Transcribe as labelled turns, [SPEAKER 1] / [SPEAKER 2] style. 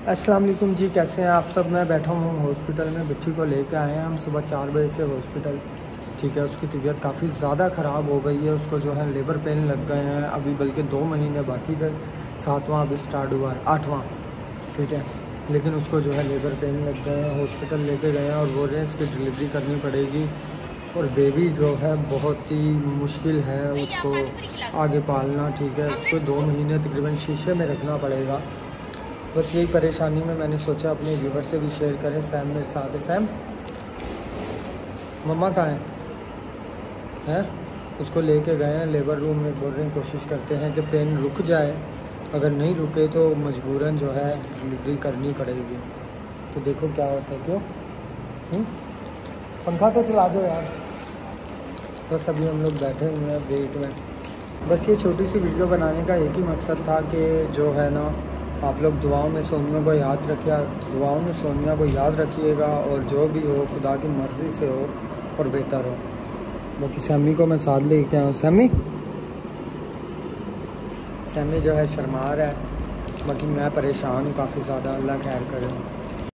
[SPEAKER 1] अस्सलाम वालेकुम जी कैसे हैं आप सब? मैं बैठा हूँ हॉस्पिटल में बच्ची को लेकर आए हैं हम सुबह चार बजे से हॉस्पिटल। ठीक है उसकी तबीयत काफ़ी ज़्यादा ख़राब हो गई है उसको जो है लेबर पेन लग गए हैं। अभी बल्कि दो महीने बाकी थे सातवां अभी स्टार्ट हुआ है आठवां। ठीक है लेकिन उसको जो है लेबर पेन लग गए हैं हॉस्पिटल लेके गए हैं और बोल रहे हैं इसकी डिलीवरी करनी पड़ेगी। और बेबी जो है बहुत ही मुश्किल है उसको आगे पालना ठीक है। उसको दो महीने तकरीबन शीशे में रखना पड़ेगा। बस यही परेशानी में मैंने सोचा अपने व्यूवर से भी शेयर करें। सैम मेरे साथ है। सैम, मम्मा कहाँ हैं? हैं? उसको लेके गए हैं लेबर रूम में बोल रहे हैं, कोशिश करते हैं कि पेन रुक जाए। अगर नहीं रुके तो मजबूरन जो है डिलीवरी करनी पड़ेगी। तो देखो क्या होता है, क्यों? पंखा तो चला दो यार। बस अभी हम लोग बैठे हुए हैं वेट में। बस ये छोटी सी वीडियो बनाने का एक ही मकसद था कि जो है ना आप लोग दुआओं में सोनिया को याद रखिए दुआओं में सोनिया को याद रखिएगा और जो भी हो, खुदा की मर्ज़ी से हो और बेहतर हो। बाकी सैमी को मैं साथ ले के आऊँ सैमी? सैमी जो है शर्मा रहा है। बाकी मैं परेशान हूँ, काफ़ी ज़्यादा अल्लाह खैर करे।